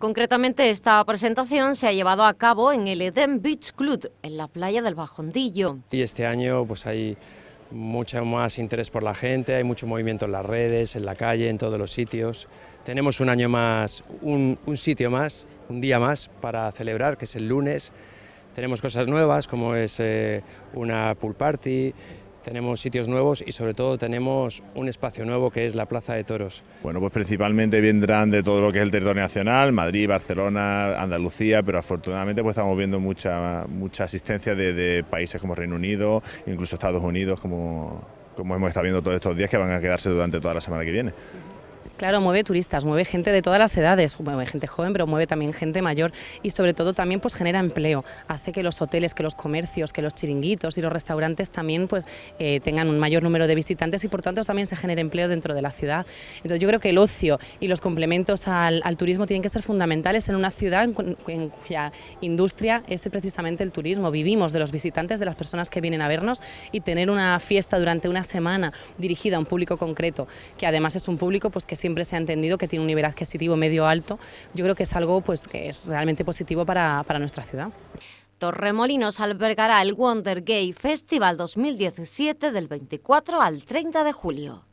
Concretamente, esta presentación se ha llevado a cabo en el Eden Beach Club, en la playa del Bajondillo. Y este año pues hay mucho más interés por la gente, hay mucho movimiento en las redes, en la calle, en todos los sitios. Tenemos un año más, un, sitio más, un día más para celebrar, que es el lunes. Tenemos cosas nuevas como es eh, una pool party, tenemos sitios nuevos y sobre todo tenemos un espacio nuevo que es la Plaza de Toros. Bueno, pues principalmente vendrán de todo lo que es el territorio nacional, Madrid, Barcelona, Andalucía, pero afortunadamente pues estamos viendo mucha, mucha asistencia de, países como Reino Unido, incluso Estados Unidos, como, como hemos estado viendo todos estos días que van a quedarse durante toda la semana que viene. Claro, mueve turistas, mueve gente de todas las edades, mueve gente joven, pero mueve también gente mayor y sobre todo también pues genera empleo, hace que los hoteles, que los comercios, que los chiringuitos y los restaurantes también pues eh, tengan un mayor número de visitantes y por tanto también se genere empleo dentro de la ciudad. Entonces yo creo que el ocio y los complementos al, turismo tienen que ser fundamentales en una ciudad en, cuya industria es precisamente el turismo. Vivimos de los visitantes, de las personas que vienen a vernos y tener una fiesta durante una semana dirigida a un público concreto, que además es un público pues que siempre siempre se ha entendido que tiene un nivel adquisitivo medio alto, yo creo que es algo pues, que es realmente positivo para, para nuestra ciudad. Torremolinos albergará el Wonder Gay Festival 2017 del 24 al 30 de julio.